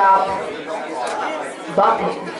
stop bumping.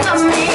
Stop me.